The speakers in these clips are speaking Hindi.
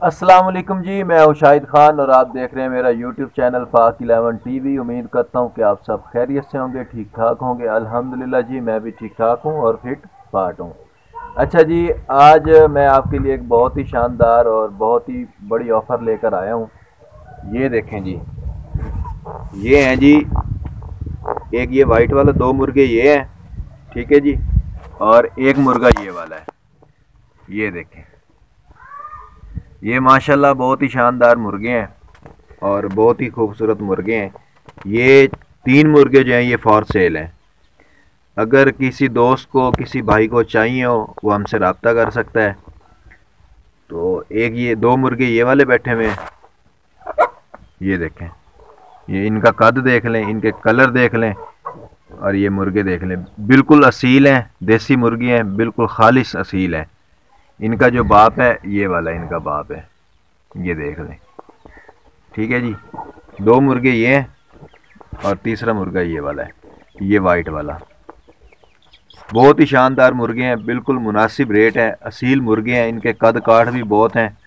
वालेकुम जी, मैं हूँ शाहिद खान और आप देख रहे हैं मेरा YouTube channel Pak eleven TV. उम्मीद करता हूँ कि आप सब खैरियत से होंगे ठीक ठाक होंगे। अल्हम्दुलिल्लाह जी, मैं भी ठीक ठाक हूँ और फिट फाट हूँ। अच्छा जी, आज मैं आपके लिए एक बहुत ही शानदार और बहुत ही बड़ी ऑफ़र लेकर आया हूँ। ये देखें जी, ये हैं जी, एक ये वाइट वाला, दो मुर्गे ये हैं, ठीक है जी, और एक मुर्गा ये वाला है। ये देखें। ये माशाल्लाह बहुत ही शानदार मुर्गे हैं और बहुत ही खूबसूरत मुर्गे हैं। ये तीन मुर्गे जो हैं, ये फॉर सेल हैं। अगर किसी दोस्त को, किसी भाई को चाहिए हो, वो हमसे रबता कर सकता है। तो एक ये, दो मुर्गे ये वाले बैठे हुए हैं। ये देखें। ये इनका कद देख लें, इनके कलर देख लें और ये मुर्गे देख लें। बिल्कुल असील हैं, देसी मुर्गी हैं, बिल्कुल खालिश असील हैं। इनका जो बाप है, ये वाला इनका बाप है। ये देख लें। ठीक है जी? दो मुर्गे ये हैं और तीसरा मुर्गा ये वाला है। ये वाइट वाला। बहुत ही शानदार मुर्गे हैं, बिल्कुल मुनासिब रेट है, असील मुर्गे हैं, इनके कद काठ भी बहुत हैं।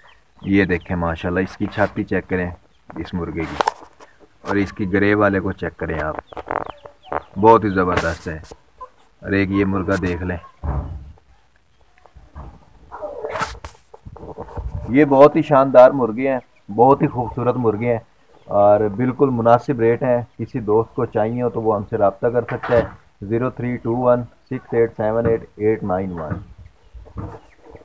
ये देखें, माशाल्लाह, इसकी छाती चेक करें, इस मुर्गे की। और इसकी ग्रे वाले को चेक करें आप। बहुत ही ज़बरदस्त है। और एक ये मुर्गा देख लें। ये बहुत ही शानदार मुर्गे हैं, बहुत ही खूबसूरत मुर्गे हैं और बिल्कुल मुनासिब रेट हैं। किसी दोस्त को चाहिए हो तो वो हमसे रबता कर सकता है। Zero three two one six eight seven eight eight nine one.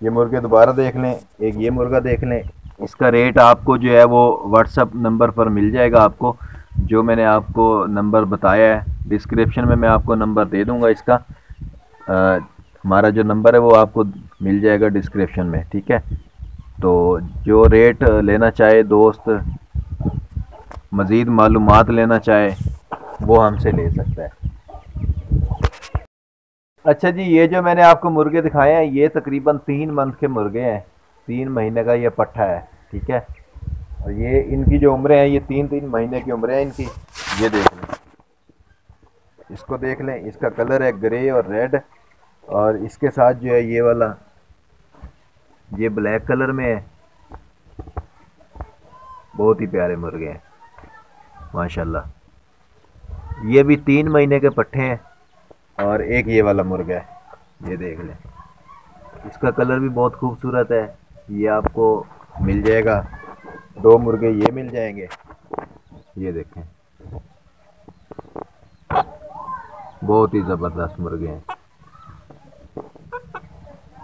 ये मुर्गे दोबारा देख लें, एक ये मुर्गा देख लें। इसका रेट आपको जो है वो व्हाट्सअप नंबर पर मिल जाएगा आपको। जो मैंने आपको नंबर बताया है, डिस्क्रिप्शन में मैं आपको नंबर दे दूँगा इसका। हमारा जो नंबर है वो आपको मिल जाएगा डिस्क्रिप्शन में, ठीक है? तो जो रेट लेना चाहे दोस्त, मज़ीद मालूम लेना चाहे, वो हमसे ले सकता है। अच्छा जी, ये जो मैंने आपको मुर्गे दिखाए हैं, ये तकरीबन तीन मंथ के मुर्गे हैं। तीन महीने का ये पट्ठा है, ठीक है? और ये इनकी जो उम्रें हैं, ये तीन तीन महीने की उम्रें हैं इनकी। ये देख लें। इसको देख लें, इसका कलर है ग्रे और रेड और इसके साथ जो है ये वाला ये ब्लैक कलर में है। बहुत ही प्यारे मुर्गे हैं। माशाल्लाह। ये भी तीन महीने के पट्टे हैं और एक ये वाला मुर्गा है। ये देख लें। इसका कलर भी बहुत खूबसूरत है। ये आपको मिल जाएगा। दो मुर्गे ये मिल जाएँगे। ये देखें। बहुत ही ज़बरदस्त मुर्गे हैं।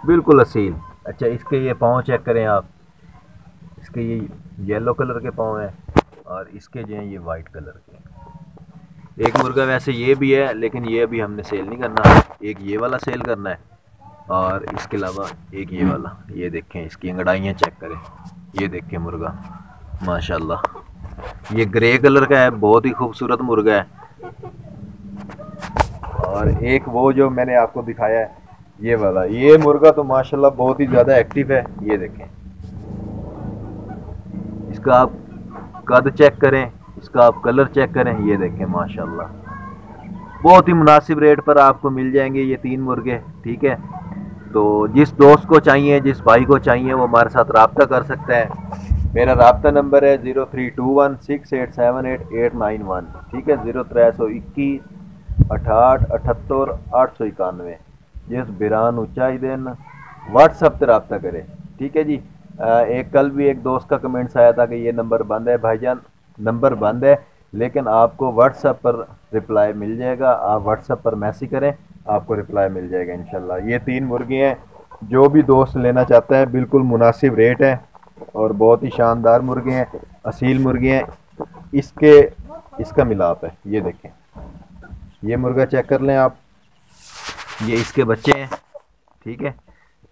बिल्कुल असील। अच्छा इसके ये पाँव चेक करें आप। इसके ये येलो कलर के पाँव हैं और इसके जो हैं ये वाइट कलर के एक मुर्गा वैसे ये भी है, लेकिन ये अभी हमने सेल नहीं करना। एक ये वाला सेल करना है और इसके अलावा एक ये वाला। ये देखें, इसकी अंगड़ाइयाँ चेक करें। ये देखें मुर्गा। माशाल्लाह। ये ग्रे कलर का है, बहुत ही खूबसूरत मुर्गा है। और एक वो जो मैंने आपको दिखाया है ये वाला, ये मुर्गा तो माशाल्लाह बहुत ही ज़्यादा एक्टिव है, ये देखें। इसका आप कद चेक करें, इसका आप कलर चेक करें, ये देखें, माशाल्लाह। बहुत ही मुनासिब रेट पर आपको मिल जाएँगे ये तीन मुर्गे, ठीक है? तो जिस दोस्त को चाहिए, जिस भाई को चाहिए, वो हमारे साथ रबता कर सकता है। मेरा रबता नंबर है zero three two one six eight seven eight eight nine one, ठीक है? ज़ीरो त्रै सौ इक्कीस अठाठ अठहत्तर आठ सौ इक्यानवे। जिस बिरान ऊंचाई देन व्हाट्सअप पर रबता करें। ठीक है जी? एक कल भी एक दोस्त का कमेंट्स आया था कि ये नंबर बंद है। भाईजान नंबर बंद है, लेकिन आपको व्हाट्सअप पर रिप्लाई मिल जाएगा। आप व्हाट्सअप पर मैसेज करें, आपको रिप्लाई मिल जाएगा इनशाला ये तीन मुर्गी हैं। जो भी दोस्त लेना चाहता है, बिल्कुल मुनासिब रेट है और बहुत ही शानदार मुर्गे हैं, असील मुर्गे हैं। इसके, इसका मिलाप है। ये देखें। ये मुर्गा चेक कर लें आप। ये इसके बच्चे हैं, ठीक है?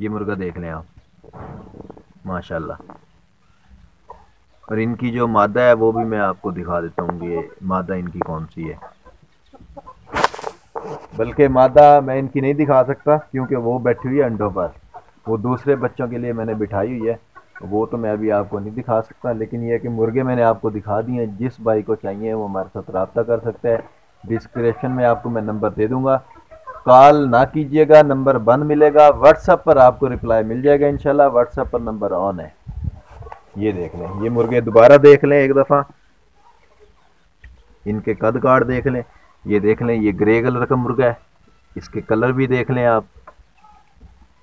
ये मुर्गा देख लें आप माशाल्लाह। और इनकी जो मादा है, वो भी मैं आपको दिखा देता हूँ ये मादा इनकी कौन सी है। बल्कि मादा मैं इनकी नहीं दिखा सकता, क्योंकि वो बैठी हुई है अंडों पर। वो दूसरे बच्चों के लिए मैंने बिठाई हुई है। वो तो मैं अभी आपको नहीं दिखा सकता, लेकिन ये कि मुर्गे मैंने आपको दिखा दिए हैं। जिस भाई को चाहिए, वो हमारे साथ रबता कर सकता है। डिस्क्रिप्शन में आपको मैं नंबर दे दूँगा। कॉल ना कीजिएगा, नंबर बंद मिलेगा व्हाट्सएप पर आपको रिप्लाई मिल जाएगा इनशाला व्हाट्सएप पर नंबर ऑन है। ये देख लें, ये मुर्गे दोबारा देख लें एक दफ़ा। इनके कद काट देख लें, ये देख लें, ये ग्रे कलर का मुर्गा है। इसके कलर भी देख लें आप।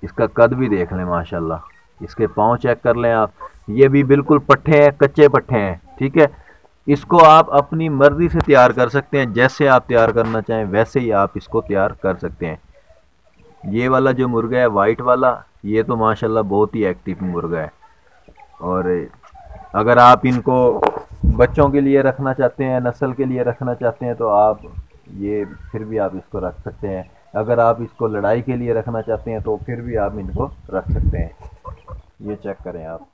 इसका कद भी देख लें, माशाल्लाह। इसके पाँव चेक कर लें आप। ये भी बिल्कुल पट्ठे हैं, कच्चे पट्ठे हैं, ठीक है? इसको आप अपनी मर्ज़ी से तैयार कर सकते हैं, जैसे आप तैयार करना चाहें, वैसे ही आप इसको तैयार कर सकते हैं। ये वाला जो मुर्गा है वाइट वाला, ये तो माशाल्लाह बहुत ही एक्टिव मुर्गा है। और अगर आप इनको बच्चों के लिए रखना चाहते हैं, नस्ल के लिए रखना चाहते हैं तो आप ये फिर भी आप इसको रख सकते हैं। अगर आप इसको लड़ाई के लिए रखना चाहते हैं तो फिर भी आप इनको रख सकते हैं। ये चेक करें आप।